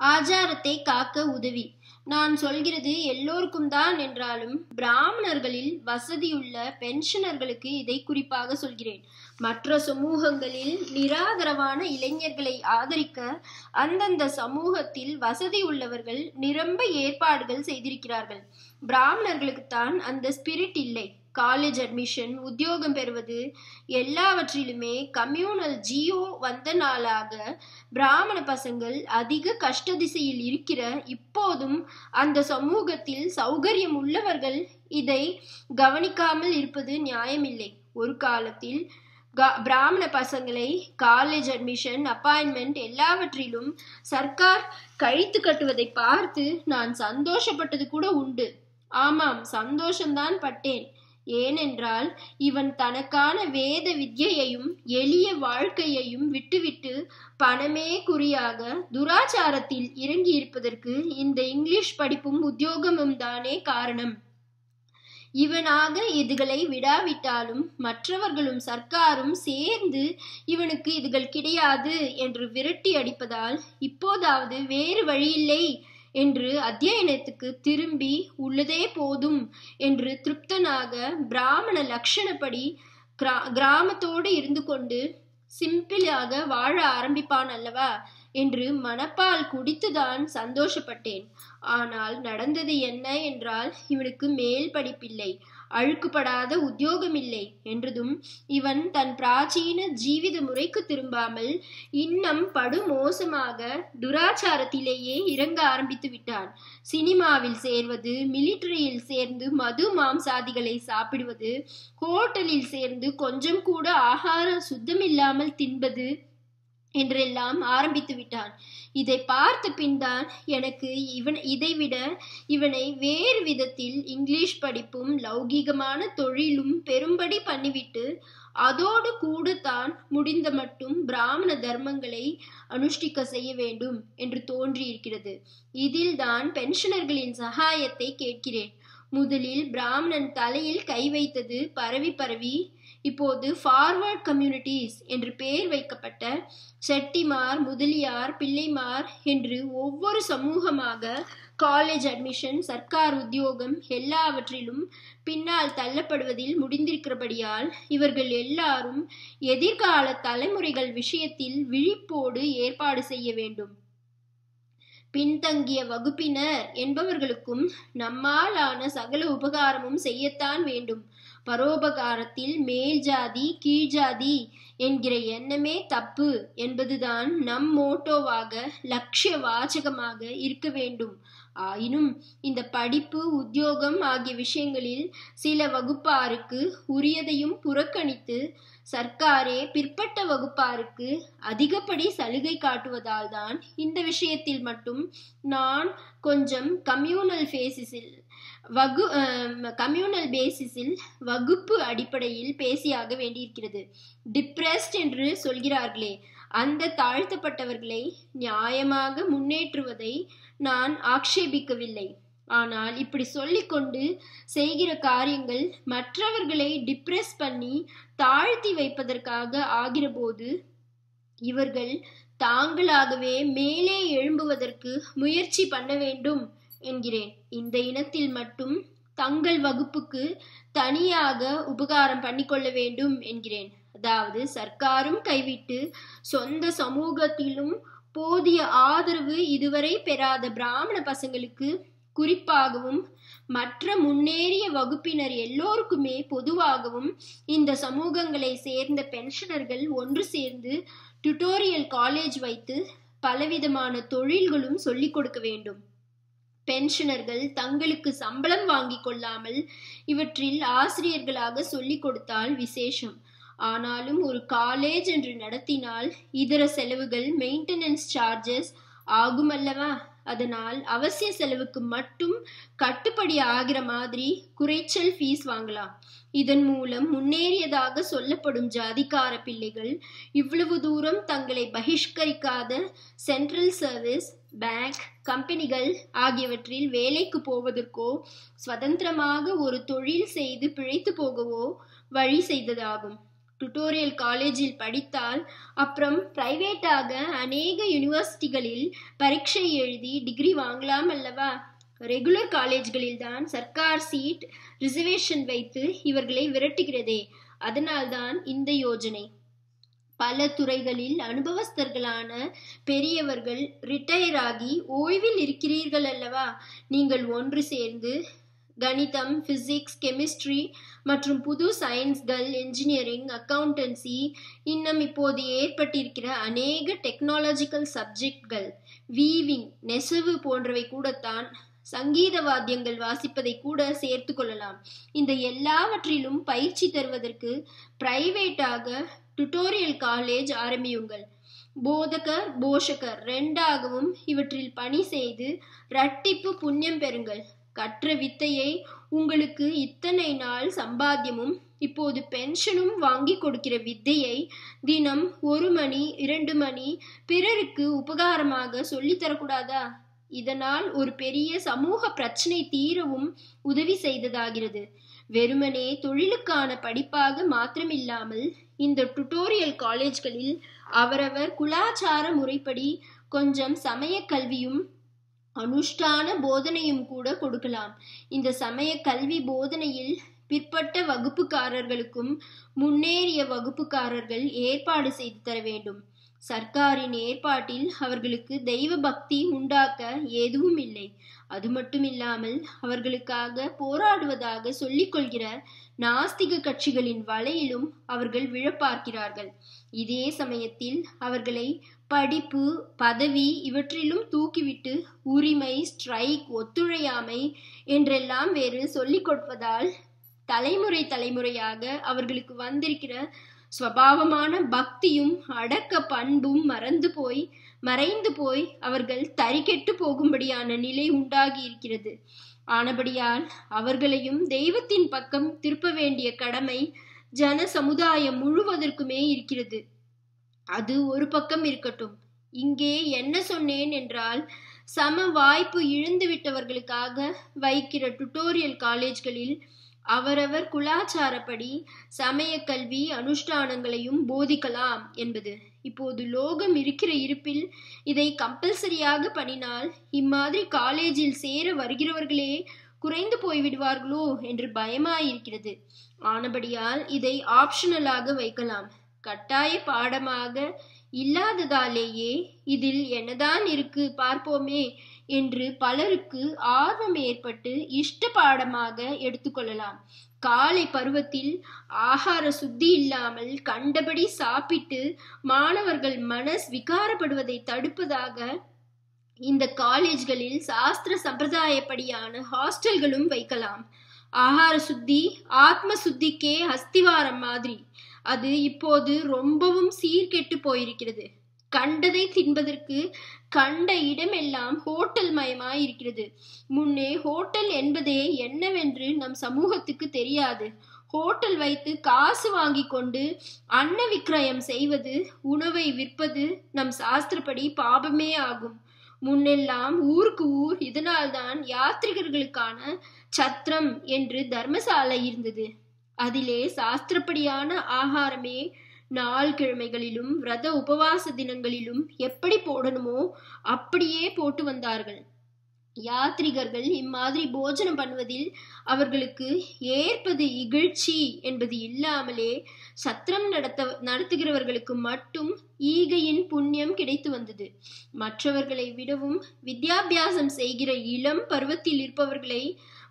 ஆச்சாரத்தை காக்க உதவி. நான் சொல்கிறது எல்லோருக்கும் தான் என்றாலும் பிராமணர்களில் வசதியுள்ள பென்ஷனர்களுக்கு இதை குறிப்பாக சொல்கிறேன். மற்ற சமூகங்களில் நிராதரவான இளைஞர்களை ஆதரிக்க அந்தந்த சமூகத்தில் வசதி உள்ளவர்கள் நிரம்ப ஏற்பாடுகள் செய்திருக்கிறார்கள். பிராமணர்களுக்கு தான் அந்த ஸ்பிரிட் இல்லை. காலேஜ் அட்மிஷன் உத்தியோகம் பெறுவது எல்லாவற்றிலுமே கம்யூனல் ஜியோ வந்த நாளாக பிராமண பசங்கள் அதிக கஷ்ட திசையில் இருக்கிற இப்போதும் அந்த சமூகத்தில் சௌகரியம் உள்ளவர்கள் இதை கவனிக்காமல் இருப்பது நியாயமில்லை. ஒரு காலத்தில் பிராமண பசங்களை காலேஜ் அட்மிஷன் அப்பாயின்மெண்ட் எல்லாவற்றிலும் சர்க்கார் கழித்து கட்டுவதை பார்த்து நான் சந்தோஷப்பட்டது கூட உண்டு. ஆமாம் சந்தோஷம்தான் பட்டேன். ஏனென்றால் இவன் தனக்கான வேத வித்யையையும் எளிய வாழ்க்கையையும் விட்டுவிட்டு பணமே குறியாக துராச்சாரத்தில் இறங்கி இருப்பதற்கு இந்த இங்கிலீஷ் படிப்பும் உத்தியோகமும் தானே காரணம். இவனாக இதுகளை விடாவிட்டாலும் மற்றவர்களும் சர்க்காரும் சேர்ந்து இவனுக்கு இதுகள் கிடையாது என்று விரட்டி அடிப்பதால் இப்போதாவது வேறு வழியில்லை. என்று அத்தியனத்துக்கு திரும்பி உள்ளதே போதும் என்று திருப்தனாக பிராமண லட்சணப்படி கிரா கிராமத்தோடு இருந்து கொண்டு சிம்பிளாக வாழ ஆரம்பிப்பான் அல்லவா என்று மனப்பால் குடித்துதான் சந்தோஷப்பட்டேன். ஆனால் நடந்தது என்ன என்றால் இவனுக்கு மேல் படிப்பில்லை. அழுக்குப்படாத உத்தியோகமில்லை என்றதும் இவன் தன் பிராச்சீன ஜீவித முறைக்கு திரும்பாமல் இன்னும் படுமோசமாக துராச்சாரத்திலேயே இறங்க ஆரம்பித்து விட்டான் சினிமாவில் சேர்வது மிலிட்டரியில் சேர்ந்து மது மாம்சாதிகளை சாப்பிடுவது ஹோட்டலில் சேர்ந்து கொஞ்சம் கூட ஆகாரம் சுத்தமில்லாமல் தின்பது என்றெல்லாம் ஆரம்பித்து விட்டான். இதை பார்த்த பின்தான் எனக்கு இவன் இதைவிட இவனை வேறு விதத்தில் இங்கிலீஷ் படிப்பும் லௌகீகமான தொழிலும் பெரும்படி பண்ணிவிட்டு அதோடு கூட தான் முடிந்த மட்டும் பிராமண தர்மங்களை அனுஷ்டிக்க செய்ய வேண்டும் என்று தோன்றியிருக்கிறது. இதில் தான் பென்ஷனர்களின் சகாயத்தை கேட்கிறேன். முதலில் பிராமணன் தலையில் கை வைத்தது பரவி பரவி இப்போது ஃபார்வர்ட் கம்யூனிட்டிஸ் என்று பெயர் வைக்கப்பட்ட செட்டிமார் முதலியார் பிள்ளைமார் என்று ஒவ்வொரு சமூகமாக காலேஜ் அட்மிஷன் சர்க்கார் உத்தியோகம் எல்லாவற்றிலும் பின்னால் தள்ளப்படுவதில் முடிந்திருக்கிறபடியால் இவர்கள் எல்லாரும் எதிர்கால தலைமுறைகள் விஷயத்தில் விழிப்போடு ஏற்பாடு செய்ய வேண்டும். பின்தங்கிய வகுப்பினர் என்பவர்களுக்கும் நம்மாலான சகல உபகாரமும் செய்யத்தான் வேண்டும். பரோபகாரத்தில் மேல் ஜாதி கீழ் ஜாதி என்கிற எண்ணமே தப்பு என்பதுதான் நம் மோட்டோவாக லட்சிய வாசகமாக இருக்க வேண்டும். ஆயினும் இந்த படிப்பு உத்தியோகம் ஆகிய விஷயங்களில் சில வகுப்பாருக்கு உரியதையும் புறக்கணித்து சர்க்காரே பிற்பட்ட வகுப்பாருக்கு அதிகப்படி சலுகை காட்டுவதால் தான் இந்த விஷயத்தில் மட்டும் நான் கொஞ்சம் கம்யூனல் ஃபேசிஸில் வகு கம்யூனல் பேசிஸில் வகுப்பு அடிப்படையில் பேசியாக வேண்டியிருக்கிறது. டிப்ரெஸ்ட் என்று சொல்கிறார்களே அந்த தாழ்த்தப்பட்டவர்களை நியாயமாக முன்னேற்றுவதை நான் ஆக்ஷேபிக்கவில்லை. ஆனால் இப்படி சொல்லிக்கொண்டு செய்கிற காரியங்கள் மற்றவர்களை டிப்ரெஸ் பண்ணி தாழ்த்தி வைப்பதற்காக ஆகிறபோது இவர்கள் தாங்களாகவே மேலே எழும்புவதற்கு முயற்சி பண்ண வேண்டும். என்கிறேன். இந்த இனத்தில் மட்டும் தங்கள் வகுப்புக்கு தனியாக உபகாரம் பண்ணிக்கொள்ள வேண்டும் என்கிறேன். அதாவது சர்க்காரும் கைவிட்டு சொந்த சமூகத்திலும் போதிய ஆதரவு இதுவரை பெறாத பிராமண பசங்களுக்கு குறிப்பாகவும் மற்ற முன்னேறிய வகுப்பினர் எல்லோருக்குமே பொதுவாகவும் இந்த சமூகங்களை சேர்ந்த பென்ஷனர்கள் ஒன்று சேர்ந்து டுட்டோரியல் காலேஜ் வைத்து பலவிதமான தொழில்களும் சொல்லிக் கொடுக்க வேண்டும். பென்ஷனர்கள் தங்களுக்கு சம்பளம் வாங்கிக் கொள்ளாமல் இவற்றில் ஆசிரியர்களாக சொல்லிக் கொடுத்தால் விசேஷம். ஆனாலும் ஒரு காலேஜ் என்று நடத்தினால் இதர செலவுகள் மெயின்டெனன்ஸ் சார்ஜஸ் ஆகும் அல்லவா அதனால் அவசிய செலவுக்கு மட்டும் கட்டுப்படி ஆகிற மாதிரி குறைச்சல் ஃபீஸ் வாங்கலாம். இதன் மூலம் முன்னேறியதாக சொல்லப்படும் ஜாதிக்கார பிள்ளைகள் இவ்வளவு தூரம் தங்களை பகிஷ்கரிக்காத சென்ட்ரல் சர்வீஸ் பேங்க் கம்பெனிகள் ஆகியவற்றில் வேலைக்கு போவதற்கோ சுதந்திரமாக ஒரு தொழில் செய்து பிழைத்து போகவோ வழி செய்ததாகும். டுட்டோரியல் காலேஜில் படித்தால் அப்புறம் பிரைவேட்டாக அநேக யூனிவர்சிட்டிகளில் பரீட்சை எழுதி டிகிரி வாங்கலாம் அல்லவா? ரெகுலர் காலேஜ்களில் தான் சர்க்கார் சீட் ரிசர்வேஷன் வைத்து இவர்களை விரட்டுகிறதே. அதனால்தான் இந்த யோஜனை. பல துறைகளில் அனுபவஸ்தர்களான பெரியவர்கள் ரிட்டையர் ஆகி ஓய்வில் இருக்கிறீர்கள் அல்லவா? நீங்கள் ஒன்று சேர்ந்து கணிதம் பிசிக்ஸ் கெமிஸ்ட்ரி மற்றும் புது சயின்ஸ்கள் என்ஜினியரிங் அக்கவுண்டன்சி இன்னும் இப்போது ஏற்பட்டிருக்கிற அநேக டெக்னாலஜிக்கல் சப்ஜெக்ட்கள் வீவிங் நெசவு போன்றவை கூடத்தான் சங்கீத வாத்தியங்கள் வாசிப்பதை கூட சேர்த்து கொள்ளலாம். இந்த எல்லாவற்றிலும் பயிற்சி தருவதற்கு பிரைவேட்டாக டுட்டோரியல் காலேஜ் ஆரம்பியுங்கள். போதகர் போஷகர் ரெண்டாகவும் இவற்றில் பணி செய்து ரட்டிப்பு புண்ணியம் பெறுங்கள். கற்ற வித்தையை உங்களுக்கு இத்தனை நாள் சம்பாத்தியமும் இப்போது பென்ஷனும் வாங்கி கொடுக்கிற வித்தையை தினம் ஒரு மணி இரண்டு மணி பிறருக்கு உபகாரமாக சொல்லித்தரக்கூடாதா இதனால் ஒரு பெரிய சமூக பிரச்சனை தீரவும் உதவி செய்ததாகிறது. வெறுமனே தொழிலுக்கான படிப்பாக மாத்திரமில்லாமல் இந்த டுட்டோரியல் காலேஜ்களில் அவரவர் குலாச்சார முறைப்படி கொஞ்சம் சமய கல்வியும் அனுஷ்டான போதனையும் கூட கொடுக்கலாம். இந்த சமய கல்வி போதனையில் பிற்பட்ட வகுப்புக்காரர்களுக்கும் முன்னேறிய வகுப்புக்காரர்கள் ஏற்பாடு செய்து தர வேண்டும். சர்க்காரின் ஏற்பாட்டில் அவர்களுக்கு தெய்வ பக்தி உண்டாக்க எதுவும் இல்லை. அது மட்டுமில்லாமல் அவர்களுக்காக போராடுவதாக சொல்லிக்கொள்கிற நாஸ்திக கட்சிகளின் வலையிலும் அவர்கள் விழப்பார்க்கிறார்கள். இதே சமயத்தில் அவர்களை படிப்பு பதவி இவற்றிலும் தூக்கிவிட்டு உரிமை ஸ்ட்ரைக் ஒத்துழையாமை என்றெல்லாம் வேறு சொல்லிக் கொடுப்பதால் தலைமுறை தலைமுறையாக அவர்களுக்கு வந்திருக்கிற சுவாவமான பக்தியும் அடக்க பண்பும் மறந்து போய் மறைந்து போய் அவர்கள் தறிக்கெட்டு போகும்படியான நிலை உண்டாகி இருக்கிறது. ஆனபடியால் அவர்களையும் தெய்வத்தின் பக்கம் திருப்ப வேண்டிய கடமை ஜன சமுதாயம் முழுவதற்குமே இருக்கிறது. அது ஒரு பக்கம் இருக்கட்டும். இங்கே என்ன சொன்னேன் என்றால் சம வாய்ப்பு இழந்து விட்டவர்களுக்காக வைக்கிற டுட்டோரியல் காலேஜ்களில் அவரவர் குலாச்சாரப்படி சமய கல்வி அனுஷ்டானங்களையும் போதிக்கலாம் என்பது. இப்போது லோகம் இருக்கிற இருப்பில் இதை கம்பல்சரியாக பண்ணினால் இம்மாதிரி காலேஜில் சேர வருகிறவர்களே குறைந்து போய்விடுவார்களோ என்று பயமாயிருக்கிறது. ஆனபடியால் இதை ஆப்ஷனலாக வைக்கலாம். கட்டாய பாடமாக இல்லாததாலேயே இதில் என்னதான் இருக்கு பார்ப்போமே என்று பலருக்கு ஆர்வம் ஏற்பட்டு இஷ்ட பாடமாக எடுத்துக்கொள்ளலாம் காலை பருவத்தில் ஆகார சுத்தி இல்லாமல் கண்டபடி சாப்பிட்டு மாணவர்கள் மனஸ் விகாரப்படுவதை தடுப்பதாக இந்த காலேஜ்களில் சாஸ்திர சம்பிரதாயப்படியான ஹாஸ்டல்களும் வைக்கலாம். ஆகார சுத்தி ஆத்ம சுத்திக்கே அஸ்திவாரம் மாதிரி. அது இப்போது ரொம்பவும் சீர்கெட்டு போயிருக்கிறது. கண்டதை தின்பதற்கு கண்ட இடமெல்லாம் ஹோட்டல் மயமாய் இருக்கிறது முன்னே ஹோட்டல் என்பதே என்னவென்று நம் சமூகத்துக்கு தெரியாது. ஹோட்டல் வைத்து காசு வாங்கி கொண்டு அன்ன விக்கிரயம் செய்வது உணவை விற்பது நம் சாஸ்திரப்படி பாபமே ஆகும். முன்னெல்லாம் ஊருக்கு ஊர் இதனால்தான் யாத்ரிகர்களுக்கான சத்திரம் என்று தர்மசாலை இருந்தது. அதிலே சாஸ்திரப்படியான ஆகாரமே நாள் கிழமைகளிலும் விரத உபவாச தினங்களிலும் எப்படி போடணுமோ அப்படியே போட்டு வந்தார்கள். யாத்ரிகர்கள் இம்மாதிரி போஜனம் பண்ணுவதில் அவர்களுக்கு ஏற்பது இகழ்ச்சி என்பது இல்லாமலே சத்திரம் நடத்த நடத்துகிறவர்களுக்கு மட்டும் ஈகையின் புண்ணியம் கிடைத்து வந்தது. மற்றவர்களை விடவும் வித்யாபியாசம் செய்கிற இளம் பருவத்தில் இருப்பவர்களை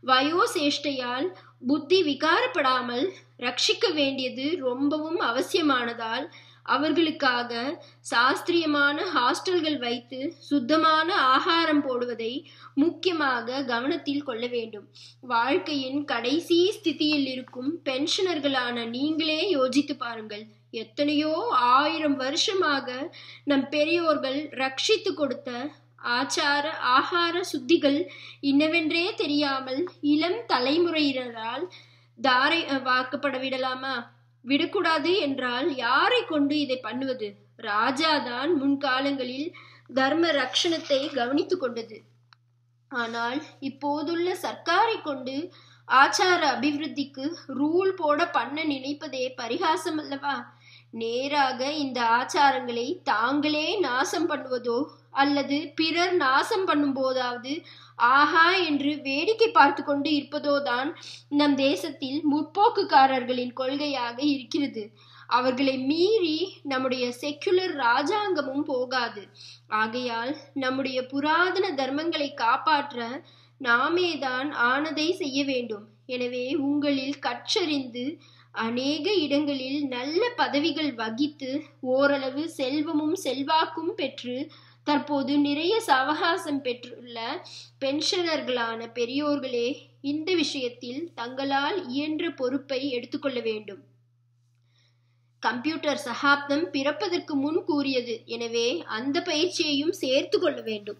வயோசேஷ்டையால் புத்தி விகாரப்படாமல் ரட்சிக்க வேண்டியது ரொம்பவும் அவசியமானதால் அவர்களுக்காக சாஸ்திரியமான ஹாஸ்டல்கள் வைத்து சுத்தமான ஆகாரம் போடுவதை முக்கியமாக கவனத்தில் கொள்ள வேண்டும். வாழ்க்கையின் கடைசி ஸ்திதியில் இருக்கும் பென்ஷனர்களான நீங்களே யோசித்து பாருங்கள். எத்தனையோ ஆயிரம் வருஷமாக நம் பெரியோர்கள் ரட்சித்து கொடுத்த ஆச்சார ஆகார சுத்திகள் இன்னவென்றே தெரியாமல் இளம் தலைமுறையினரால் தாரை வாக்கப்பட விடலாமா விடக்கூடாது என்றால் யாரை கொண்டு இதை பண்ணுவது? ராஜாதான் முன்காலங்களில் தர்ம ரக்ஷணத்தை கவனித்து கொண்டது. ஆனால் இப்போதுள்ள சர்க்காரை கொண்டு ஆச்சார அபிவிருத்திக்கு ரூல் போட பண்ண நினைப்பதே பரிகாசம் அல்லவா நேராக இந்த ஆச்சாரங்களை தாங்களே நாசம் பண்ணுவதோ அல்லது பிறர் நாசம் பண்ணும்போதாவது ஆஹா என்று வேடிக்கை பார்த்து கொண்டு இருப்பதோதான் நம் தேசத்தில் முற்போக்குக்காரர்களின் கொள்கையாக இருக்கிறது. அவர்களை மீறி நம்முடைய செக்குலர் ராஜாங்கமும் போகாது. ஆகையால் நம்முடைய புராதன தர்மங்களை காப்பாற்ற நாமே தான் ஆனதை செய்ய வேண்டும். எனவே உங்களில் கற்றறிந்து அநேக இடங்களில் நல்ல பதவிகள் வகித்து ஓரளவு செல்வமும் செல்வாக்கும் பெற்று தற்போது நிறைய சவகாசம் பெற்றுள்ள பென்ஷனர்களான பெரியோர்களே இந்த விஷயத்தில் தங்களால் இயன்ற பொறுப்பை எடுத்துக்கொள்ள வேண்டும். கம்ப்யூட்டர் சகாப்தம் பிறப்பதற்கு முன் கூறியது. எனவே அந்த பயிற்சியையும் சேர்த்து கொள்ள வேண்டும்.